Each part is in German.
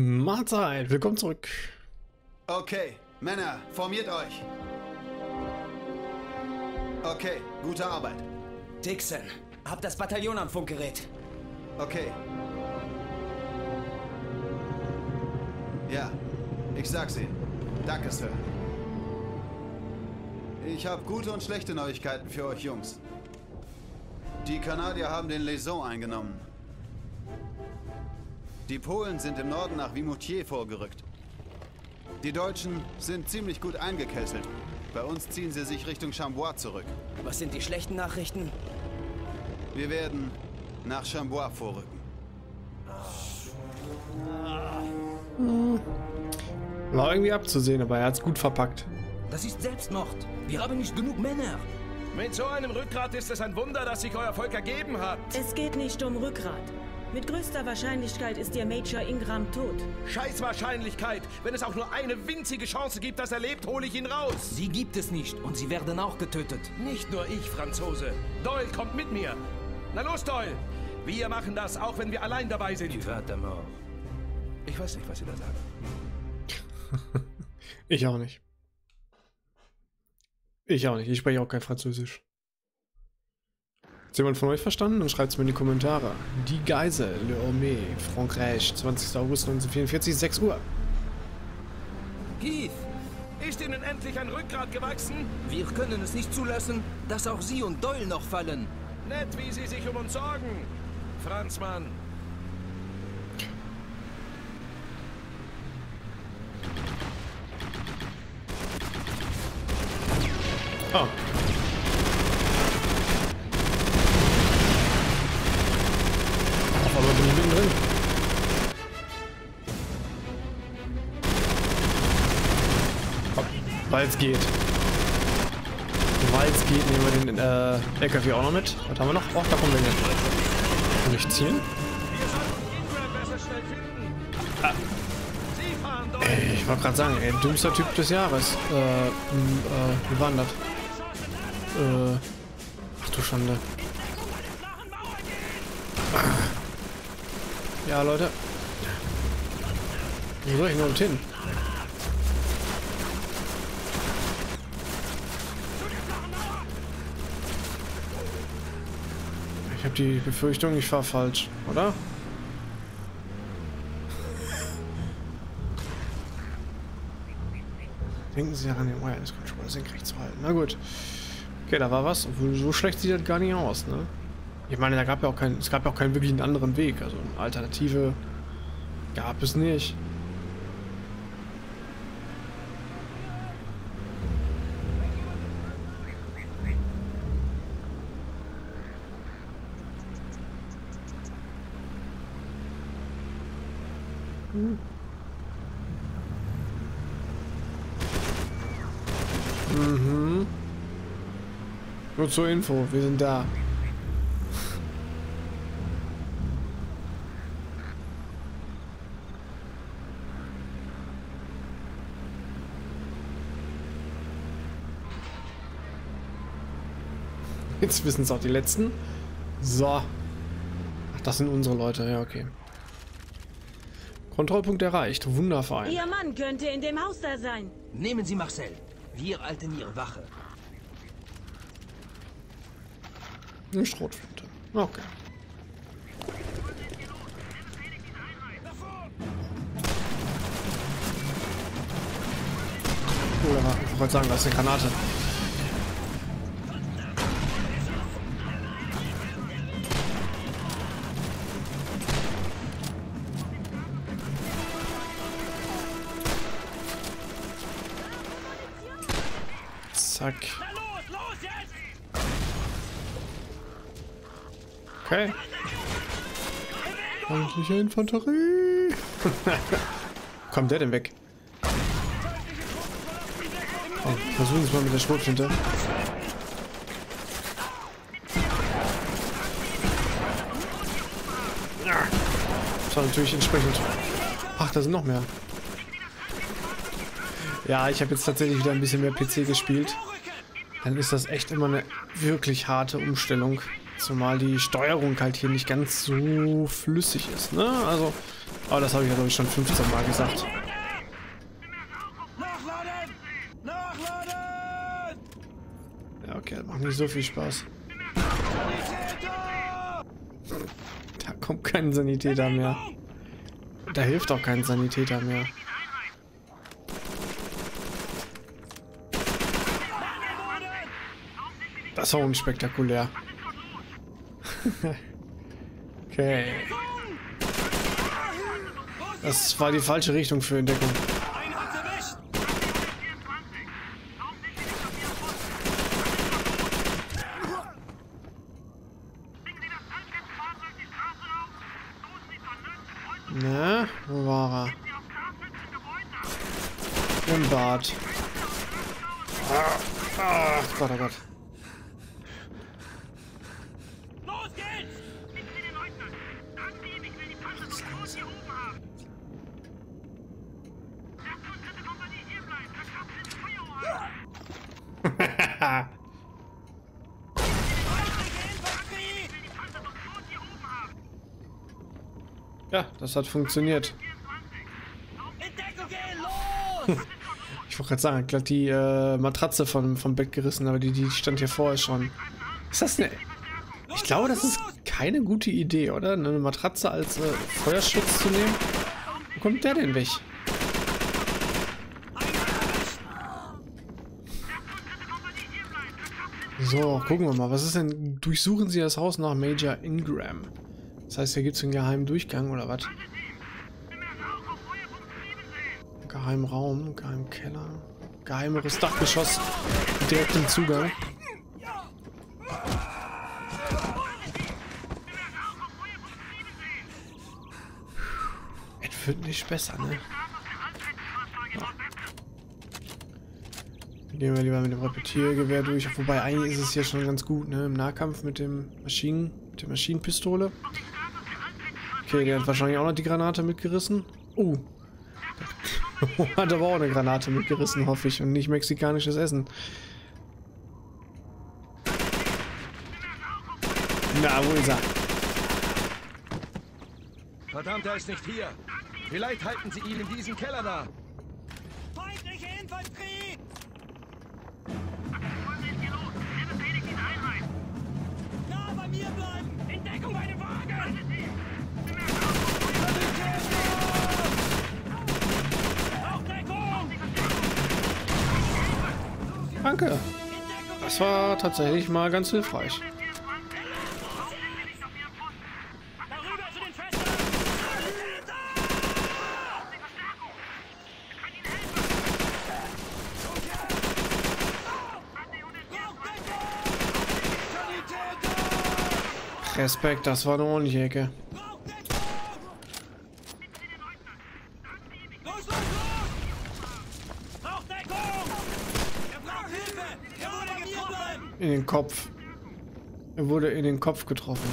Mahlzeit, willkommen zurück. Okay, Männer, formiert euch. Okay, gute Arbeit. Dixon, hab das Bataillon am Funkgerät. Okay. Ja, ich sag's Ihnen. Danke, Sir. Ich habe gute und schlechte Neuigkeiten für euch Jungs. Die Kanadier haben den Laison eingenommen. Die Polen sind im Norden nach Vimoutier vorgerückt. Die Deutschen sind ziemlich gut eingekesselt. Bei uns ziehen sie sich Richtung Chambois zurück. Was sind die schlechten Nachrichten? Wir werden nach Chambois vorrücken. War irgendwie abzusehen, aber er hat's gut verpackt. Das ist Selbstmord. Wir haben nicht genug Männer. Mit so einem Rückgrat ist es ein Wunder, dass sich euer Volk ergeben hat. Es geht nicht um Rückgrat. Mit größter Wahrscheinlichkeit ist Ihr Major Ingram tot. Scheiß Wahrscheinlichkeit. Wenn es auch nur eine winzige Chance gibt, dass er lebt, hole ich ihn raus. Sie gibt es nicht und sie werden auch getötet. Nicht nur ich, Franzose. Doyle kommt mit mir. Na los, Doyle. Wir machen das, auch wenn wir allein dabei sind. Tu vas mort. Ich weiß nicht, was Sie da sagen. Ich auch nicht. Ich auch nicht. Ich spreche auch kein Französisch. Hat jemand von euch verstanden? Dann schreibt es mir in die Kommentare. Die Geisel, Le Homé, Frankreich, 20. August 1944, 6 Uhr. Keith, Ist Ihnen endlich ein Rückgrat gewachsen? wir können es nicht zulassen, dass auch Sie und Doyle noch fallen. Nett, wie Sie sich um uns sorgen. Franzmann. Ah. Weil es geht. Weil es geht, nehmen wir den äh, LKW auch noch mit. Was haben wir noch? Oh, da kommen wir hin. Ich ziehen? Doyle. Ey, Ich wollte gerade sagen, ey, dümmster Typ des Jahres. Äh, äh, wie war denn das? Äh, ach du Schande. Ja, Leute. Wo soll ich denn hin? Habe die Befürchtung, ich fahre falsch, oder? Denken Sie daran, den Wireless Controller senkrecht zu halten. Na gut. Okay, da war was. Obwohl, so schlecht sieht das gar nicht aus, ne? Ich meine, da gab ja auch kein, es gab ja auch keinen wirklichen anderen Weg. Also eine Alternative gab es nicht. Nur zur Info, wir sind da. Jetzt wissen es auch die letzten. So. Ach, das sind unsere Leute. Ja, okay. Kontrollpunkt erreicht. Wunderfein. Ihr Mann könnte in dem Haus da sein. Nehmen Sie Marcel. Wir alternieren Wache. Eine Schrotflinte. Okay. Oh, da war, ich wollte sagen, da ist eine Granate. Feindliche Infanterie. Kommt der denn weg? Komm, versuchen es mal mit der Schrotflinte. Das war natürlich entsprechend. Ach, da sind noch mehr. Ja, ich habe jetzt tatsächlich wieder ein bisschen mehr PC gespielt. Dann ist das echt immer eine wirklich harte Umstellung. Zumal die Steuerung halt hier nicht ganz so flüssig ist. Ne? Also Aber das habe ich ja, glaube ich, schon 15 Mal gesagt. Ja, okay, das macht nicht so viel Spaß. Da kommt kein Sanitäter mehr. Da hilft auch kein Sanitäter mehr. Das war unspektakulär. Okay. Das war die falsche Richtung für Entdeckung. Einen hat's erwischt! Ne? Wo war er? Im Bad. Ah, ah, Gott, oh Gott. Los geht's! ja, das hat funktioniert. Ich wollte gerade sagen, glatt die äh, Matratze vom, vom Bett gerissen, aber die, die stand hier vorher schon. Ist das eine... Ich glaube, das ist keine gute Idee, oder? Eine Matratze als äh, Feuerschutz zu nehmen? Wo kommt der denn weg? So, gucken wir mal. Was ist denn... Durchsuchen Sie das Haus nach Major Ingram. Das heißt, hier gibt es einen geheimen Durchgang, oder was? Geheimen Raum, geheimen Keller, geheimeres Dachgeschoss, direkt im Zugang. Es wird nicht besser, ne? Ja. Gehen wir lieber mit dem Repetiergewehr durch. Wobei eigentlich ist es hier schon ganz gut, ne? Im Nahkampf mit dem Maschinen, mit der Maschinenpistole. Okay, der hat wahrscheinlich auch noch die Granate mitgerissen. Oh, hat aber auch eine Granate mitgerissen, hoffe ich. Und nicht mexikanisches Essen. Na, wo ist er? Verdammt, er ist nicht hier. Vielleicht halten sie ihn in diesem Keller da. Feindliche Infanterie! Ja, bei mir bleiben! In Deckung den Wagen! Auf Deckung! Danke. Das war tatsächlich mal ganz hilfreich. Darüber zu den Festern! Respekt, das war eine ordentliche Ecke. In den Kopf. Er wurde in den Kopf getroffen.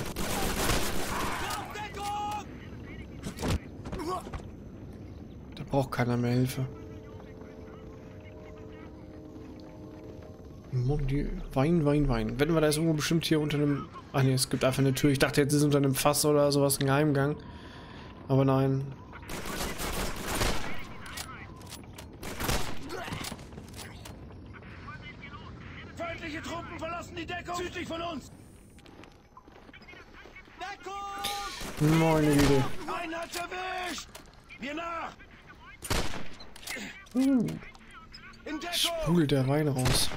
Da braucht keiner mehr Hilfe. Die Wein, Wein, Wein. Wetten wir, da ist irgendwo bestimmt hier unter einem... Ach nee, es gibt einfach eine Tür. Ich dachte, jetzt ist unter einem Fass oder sowas ein Geheimgang. Aber nein. Feindliche Truppen verlassen die Deckung! Südlich von uns! Deckung! Meine Güte. Einen hat's erwischt! Wir nach! Uh, In Deckung! sprudelt der Wein raus.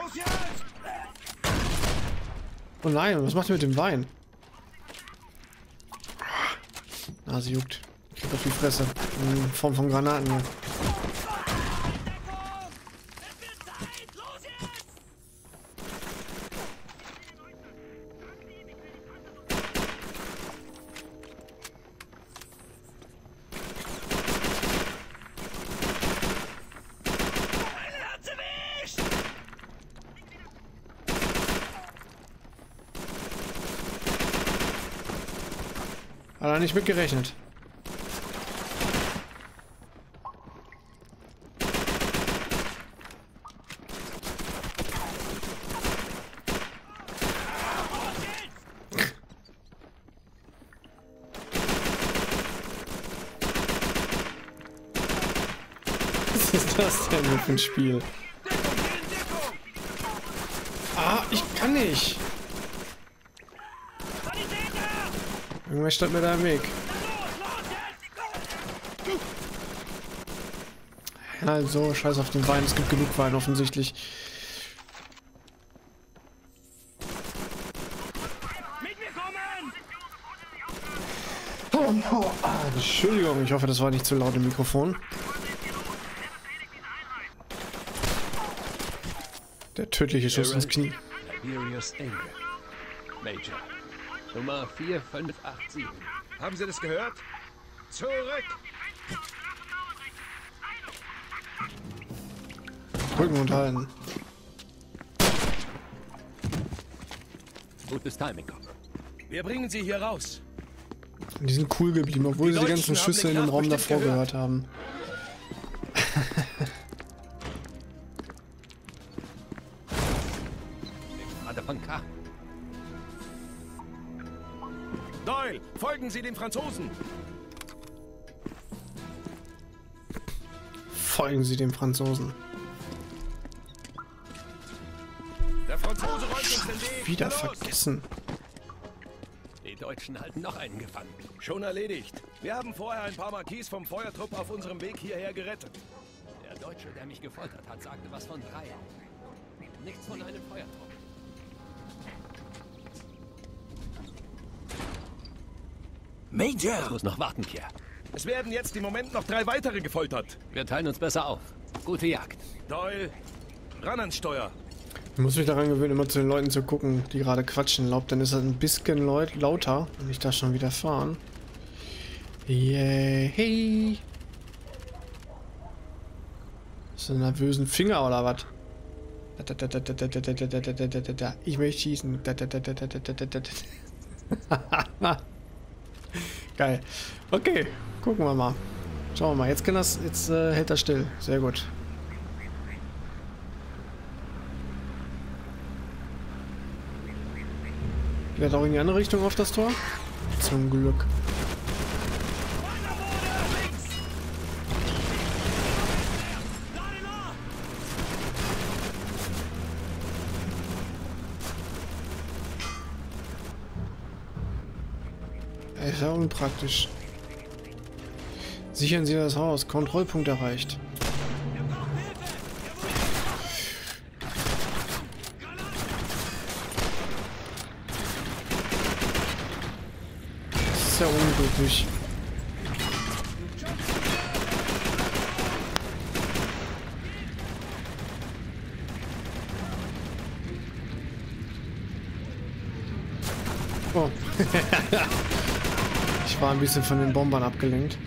Los jetzt! Oh nein, was macht ihr mit dem Wein? Nase juckt. Ich krieg auf die Fresse. In Form von Granaten hier. gar nicht mit ist das ein Spiel? Ah, ich kann nicht. Irgendwer stand mir da im Weg. Also, scheiß auf den Wein. Es gibt genug Wein offensichtlich. Oh, no. ah, Entschuldigung, ich hoffe, das war nicht zu laut im Mikrofon. Der tödliche Schuss ins Knie. Major. Nummer 4587. Haben Sie das gehört? Zurück! Rücken und halten. Gutes Timing. Wir bringen Sie hier raus. Die sind cool geblieben, obwohl Die sie die ganzen Schüsse in dem Raum davor gehört. gehört haben. Folgen Sie den Franzosen. Folgen sie dem Franzosen. Der Franzose räumt uns den Weg. Wieder vergessen. Die Deutschen halten noch einen gefangen. Schon erledigt. Wir haben vorher ein paar Marquis vom Feuertrupp auf unserem Weg hierher gerettet. Der Deutsche, der mich gefoltert hat, sagte was von drei. Nichts von einem Feuertrupp. Major! Muss noch warten, Pierre. Es werden jetzt im Moment noch drei weitere gefoltert. Wir teilen uns besser auf. Gute Jagd. Doyle, ran ans Steuer. Ich muss mich daran gewöhnen, immer zu den Leuten zu gucken, die gerade quatschen. Laut, dann ist das ein bisschen laut, lauter und ich darf schon wieder fahren. Yeah, hey. So nervösen Finger oder was? Ich möchte schießen. Geil. Okay, gucken wir mal. Schauen wir mal. Jetzt das, jetzt äh, hält er still. Sehr gut. Geht auch in die andere Richtung auf das Tor? Zum Glück. Ja unpraktisch. Sichern Sie das Haus. Kontrollpunkt erreicht. Das ist ja unglücklich. Oh. war ein bisschen von den Bombern abgelenkt.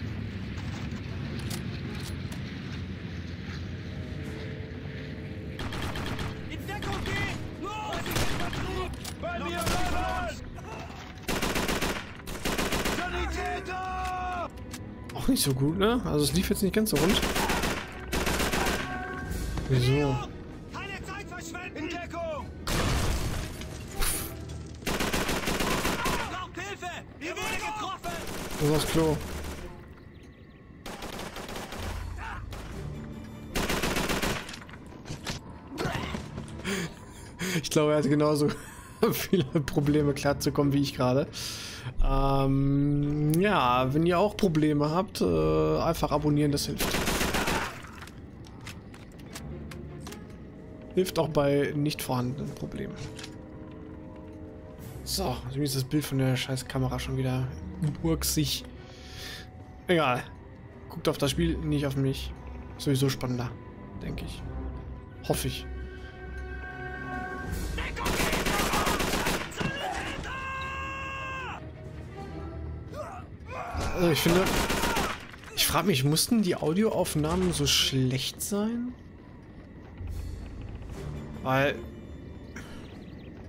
Auch nicht so gut, ne? Also es lief jetzt nicht ganz so rund. Wieso? Ist das Klo? Ich glaube, er hatte genauso viele Probleme klarzukommen wie ich gerade. Ähm, ja, wenn ihr auch Probleme habt, äh, einfach abonnieren, das hilft. Hilft auch bei nicht vorhandenen Problemen. So, irgendwie ist das Bild von der scheiß Kamera schon wieder burgsig. Egal. Guckt auf das Spiel, nicht auf mich. Sowieso spannender, denke ich. Hoffe ich. Also ich finde, ich frage mich, mussten die Audioaufnahmen so schlecht sein? Weil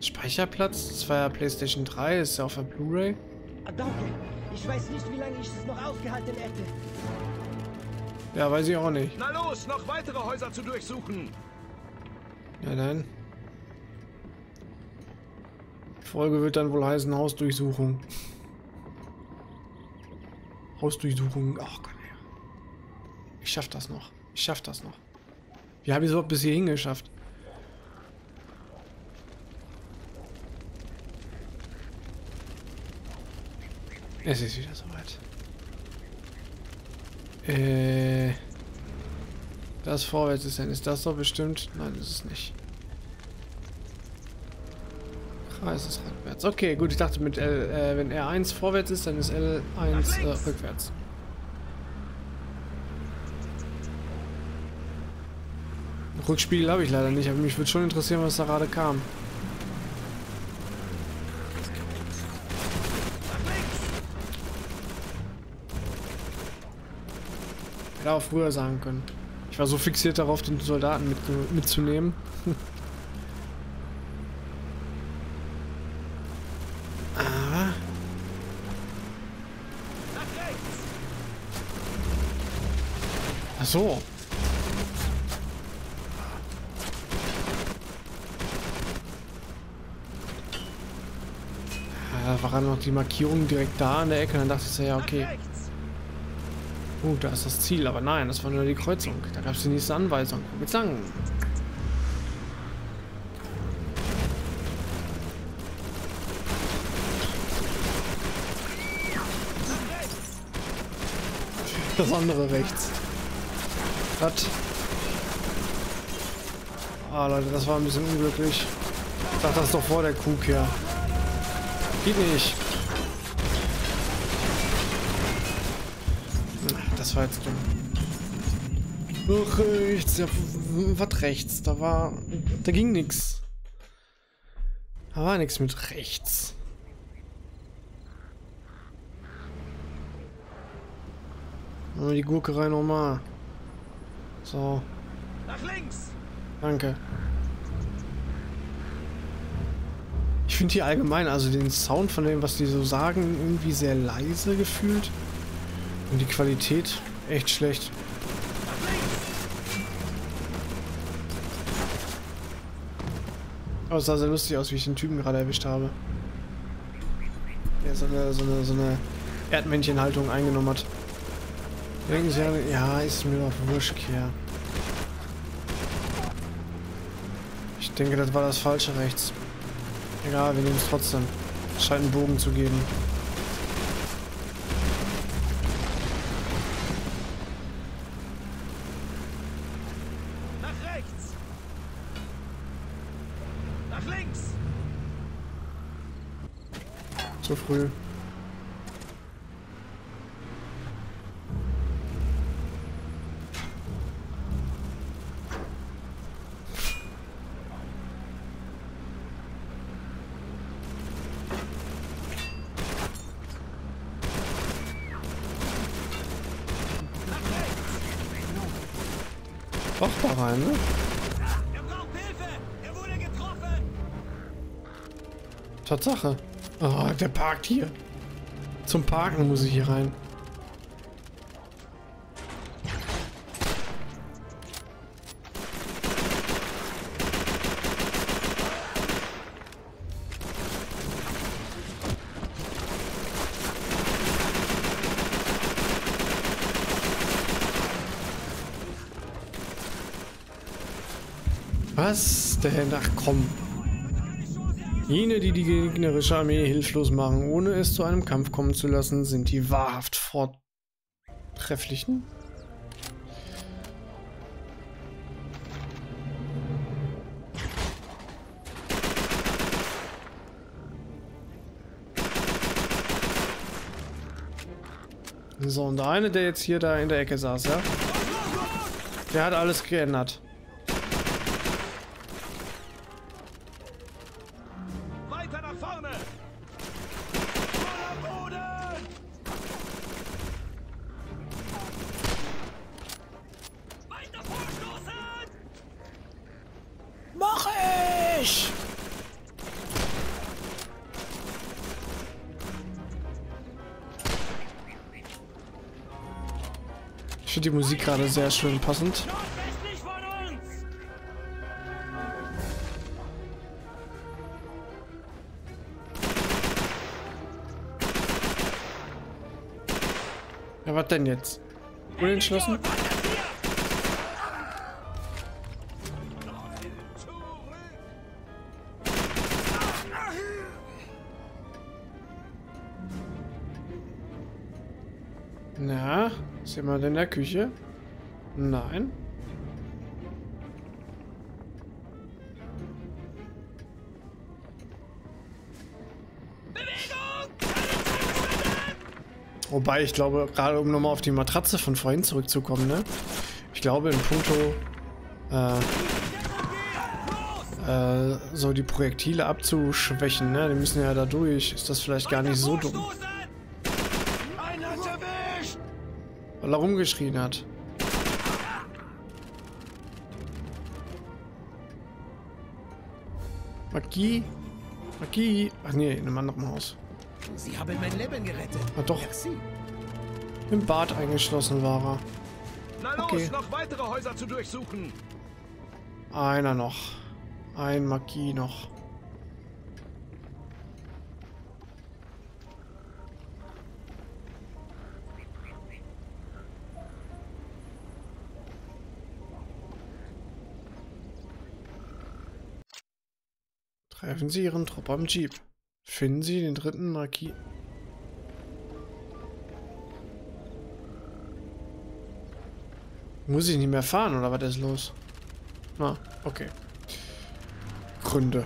Speicherplatz, das war ja PlayStation 3, ist ja auf der Blu-ray. Ah, Danke. Ich weiß nicht, wie lange ich es noch ausgehalten hätte. Ja, weiß ich auch nicht. Na los, noch weitere Häuser zu durchsuchen! Ja, dann. Die Folge wird dann wohl heißen Hausdurchsuchung. Hausdurchsuchung. Ach Gott. ja. Ich schaff das noch. Ich schaff das noch. Wie habe ich es überhaupt bis hierhin geschafft? Es ist wieder soweit. Äh. Das vorwärts ist dann. Ist das doch bestimmt? Nein, ist es nicht. Kreis ist rückwärts. Okay, gut, ich dachte mit L, äh, wenn R1 vorwärts ist, dann ist L1 äh, rückwärts. Rückspiegel habe ich leider nicht, aber mich würde schon interessieren, was da gerade kam. Auch früher sagen können. Ich war so fixiert darauf, den Soldaten mit, mitzunehmen. so. Da war noch die Markierung direkt da an der Ecke. Dann dachte ich ja, okay. Uh, da ist das Ziel. Aber nein, das war nur die Kreuzung. Da gab es die nächste Anweisung. Geht's lang? Das andere rechts. Was? Ah, Leute, das war ein bisschen unglücklich. Ich dachte, das ist doch vor der Kuh hier. Geht nicht. Das war jetzt dumm. Ach, rechts. Ja, was rechts? Da war... Da ging nichts. Da war nichts mit rechts. Wir die Gurke rein nochmal. So. Nach links! Danke. Ich finde hier allgemein, also den Sound von dem, was die so sagen, irgendwie sehr leise gefühlt. Und die Qualität echt schlecht. Aber es sah sehr lustig aus, wie ich den Typen gerade erwischt habe. Der so eine, so eine, so eine Erdmännchenhaltung eingenommen hat. Denken Sie, ja, ist mir doch wurscht, Kehr. Ich denke, das war das falsche rechts. Egal, wir nehmen es trotzdem. Es scheint einen Bogen zu geben. Nach rechts! Nach links! Zu früh. Doch da rein, ne? Tatsache. Oh, der parkt hier. Zum Parken muss ich hier rein. Was denn? Ach komm. Jene, die die gegnerische Armee hilflos machen, ohne es zu einem Kampf kommen zu lassen, sind die wahrhaft vortrefflichen. So, und der eine, der jetzt hier da in der Ecke saß, ja? Der hat alles geändert. gerade sehr schön passend. Ja, was denn jetzt? Unentschlossen? Na, sind wir denn in der Küche? Nein. Wobei, ich glaube, gerade um nochmal auf die Matratze von vorhin zurückzukommen, ne? Ich glaube, in puncto äh, äh, so die Projektile abzuschwächen, ne? Die müssen ja da durch. Ist das vielleicht gar nicht so dumm. Weil er rumgeschrien hat. Magie? Magie? Ach nee, in einem anderen Haus. Sie haben mein Leben gerettet. Ah doch. Im Bad eingeschlossen war er. Na los, Okay. noch weitere Häuser zu durchsuchen. Einer noch. Ein Magie noch. Treffen Sie Ihren Trupp am Jeep. Finden Sie den dritten Marquis. Muss ich nicht mehr fahren oder was ist los? Ah, okay. Gründe.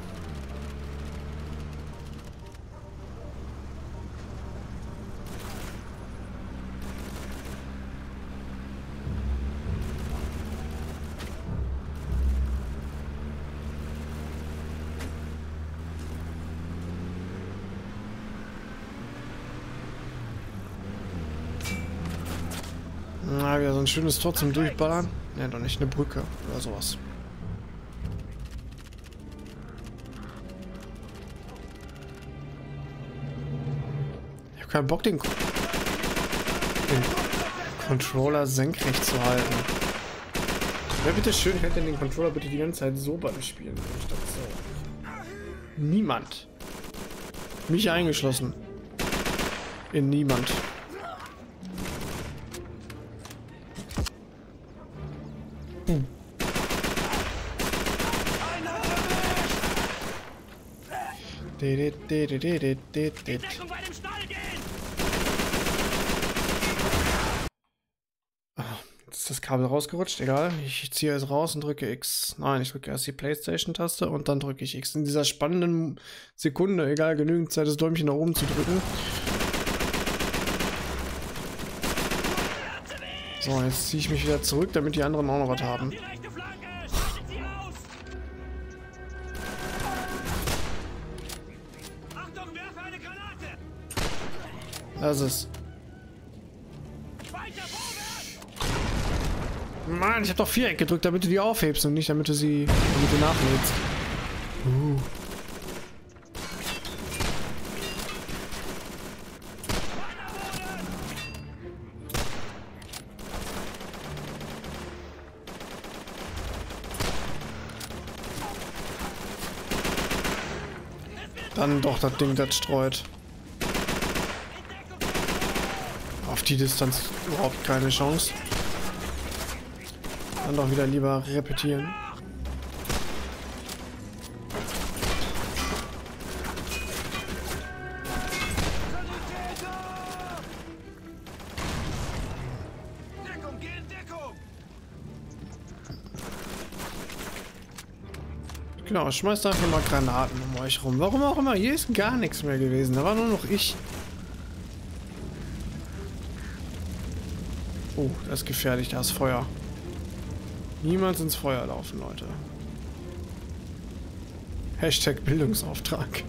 Wieder so ein schönes Tor zum Durchballern. Ja, doch nicht eine Brücke oder sowas. Ich habe keinen Bock, den, den Controller senkrecht zu halten. Wer bitte schön hält denn den Controller bitte die ganze Zeit so beim Spielen? Niemand. Mich eingeschlossen. In niemand. Dit. Ah, Jetzt ist das Kabel rausgerutscht, egal. Ich ziehe es raus und drücke X. Nein, ich drücke erst die Playstation-Taste und dann drücke ich X. In dieser spannenden Sekunde, egal, genügend Zeit, das Däumchen nach oben zu drücken. So, jetzt ziehe ich mich wieder zurück, damit die anderen auch noch was haben. Lass es. Mann, ich hab doch Viereck gedrückt, damit du die aufhebst und nicht damit du sie damit du nachlädst. Uh. Dann doch das Ding, das streut. Auf die Distanz überhaupt keine Chance. Dann doch wieder lieber repetieren. Genau, schmeißt einfach mal Granaten um euch rum. Warum auch immer, hier ist gar nichts mehr gewesen. Da war nur noch ich. Oh, das ist gefährlich, da ist Feuer. Niemals ins Feuer laufen, Leute. Hashtag Bildungsauftrag.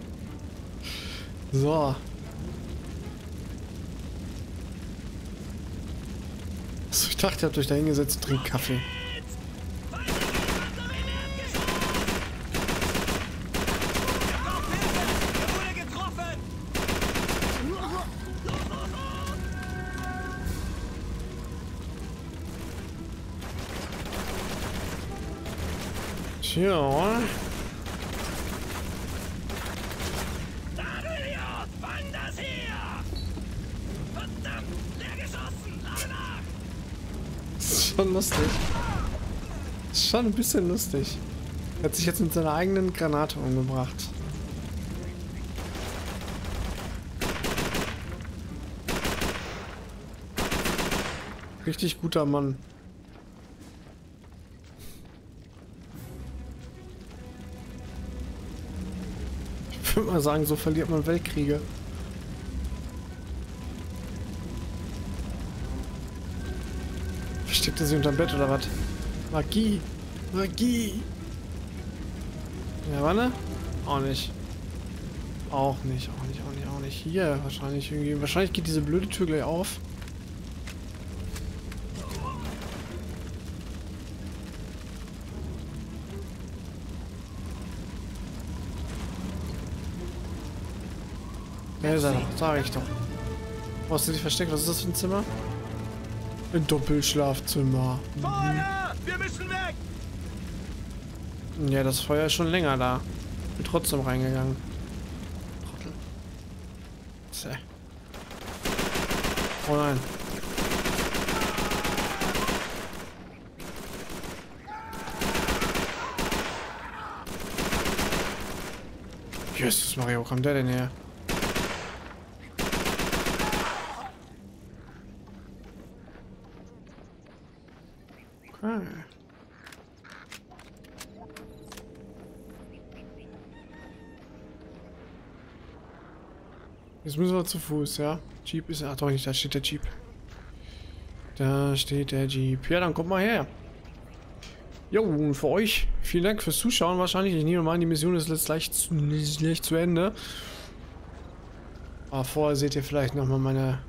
So. Achso, ich dachte, ihr habt euch da hingesetzt und trinkt Kaffee. Schon lustig. Ist schon ein bisschen lustig. Hat sich jetzt mit seiner eigenen Granate umgebracht. Richtig guter Mann. Ich würde mal sagen, so verliert man Weltkriege. Versteckt er sie unterm Bett oder was? Magie! Magie! Ja, wann? Auch nicht. Auch nicht, auch nicht, auch nicht, auch nicht. Hier wahrscheinlich irgendwie. Wahrscheinlich geht diese blöde Tür gleich auf. Ja, sag ich doch. Wo hast du dich versteckt? Was ist das für ein Zimmer? Ein Doppelschlafzimmer. Feuer! Wir müssen weg! Ja, das Feuer ist schon länger da. Bin trotzdem reingegangen. Trottel. Zäh. Oh nein. Jesus Maria, wo kommt der denn her? Müssen wir zu Fuß, ja? Jeep ist... Ach doch nicht, da steht der Jeep. Da steht der Jeep. Ja, dann kommt mal her. Jo, und für euch, vielen Dank fürs Zuschauen wahrscheinlich. Ich nehme mal an, die Mission ist jetzt gleich zu, nicht zu Ende. Aber vorher seht ihr vielleicht nochmal meine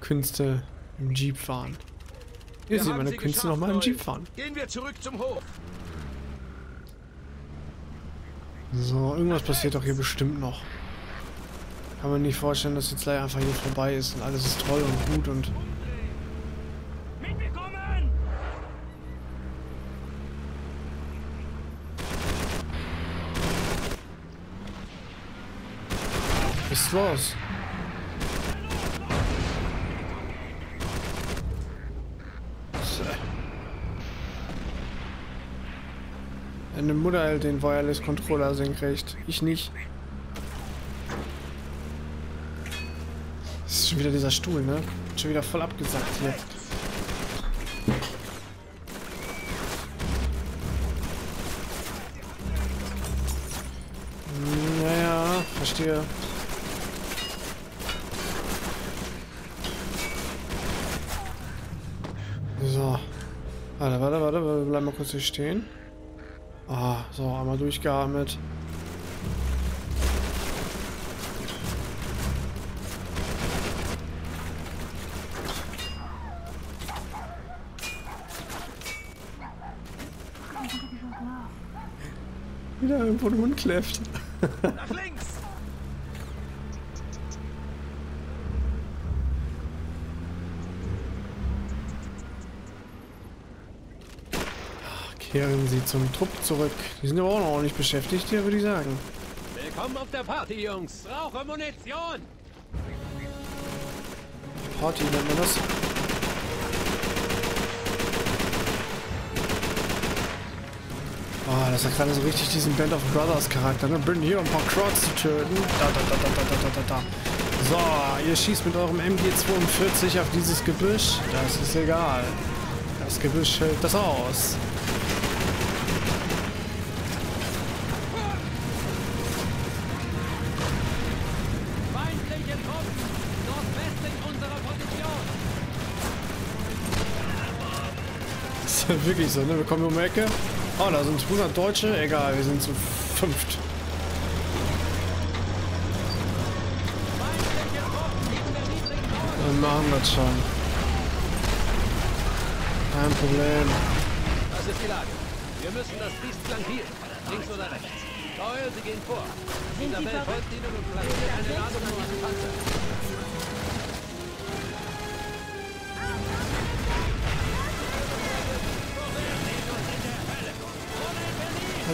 Künste im Jeep fahren. Ihr seht meine sie Künste nochmal im. Jeep fahren. Gehen wir zurück zum Hof. So, irgendwas passiert doch hier bestimmt noch. Kann man nicht vorstellen, dass jetzt gleich einfach hier vorbei ist und alles ist toll und gut und... Was ist los? Deine Mutter hält den Wireless Controller senkrecht. Ich nicht. Das ist schon wieder dieser Stuhl, ne? Schon wieder voll abgesackt hier. Naja, verstehe. So. Warte, warte, warte, warte, bleib mal kurz hier stehen. Ah, so, einmal durchgeatmet. Irgendwo ein Hund kläfft. Nach links! Kehren Sie zum Trupp zurück. Die sind aber auch noch ordentlich beschäftigt hier, würde ich sagen. Willkommen auf der Party, Jungs. Rauche Munition. Party nennt man das. Ah, das hat gerade so richtig diesen Band of Brothers Charakter. Ne? Bin hier, um ein paar Crowds zu töten. Da, da, da, da, da, da, da, da. So, ihr schießt mit eurem MG42 auf dieses Gebüsch. Das ist egal. Das Gebüsch hält das aus. Das ist ja wirklich so, ne? Wir kommen um die Ecke. Oh, da sind 100 Deutsche. Egal, wir sind zu fünft. Niedrigen Mauer. Wir machen das schon. Kein Problem. Das ist die Lage. Wir müssen das Biest flankieren. Links oder rechts. Doyle, Sie gehen vor. Isabel folgt Ihnen und flankiert eine Ladung an diesem Panzer.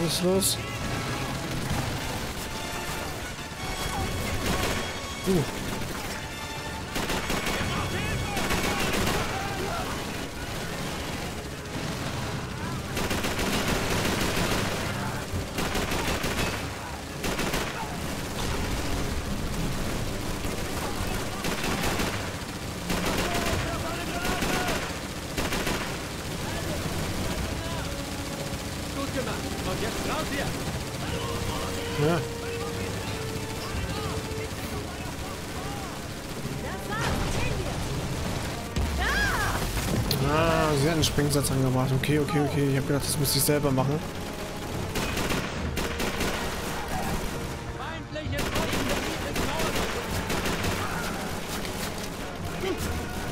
Was ist los? Uh. Springsatz angebracht. Okay, okay, okay. Ich habe gedacht, das müsste ich selber machen.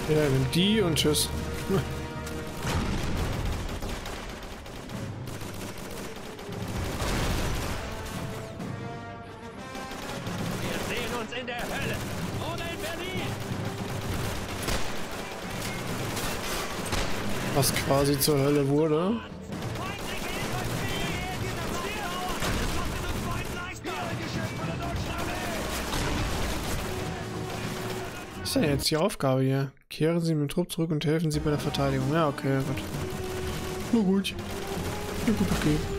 Ja, die und tschüss. Was quasi zur Hölle wurde. Was ist denn jetzt die Aufgabe hier? Kehren Sie mit dem Trupp zurück und helfen Sie bei der Verteidigung. Ja, okay, gut. Na gut. Na gut, okay.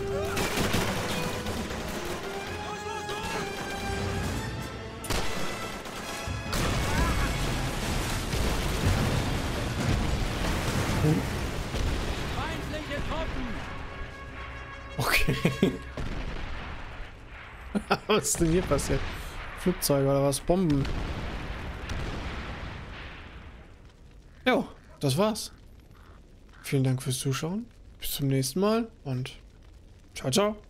Was ist denn hier passiert? Flugzeuge oder was? Bomben. Jo, das war's. Vielen Dank fürs Zuschauen. Bis zum nächsten Mal und ciao, ciao.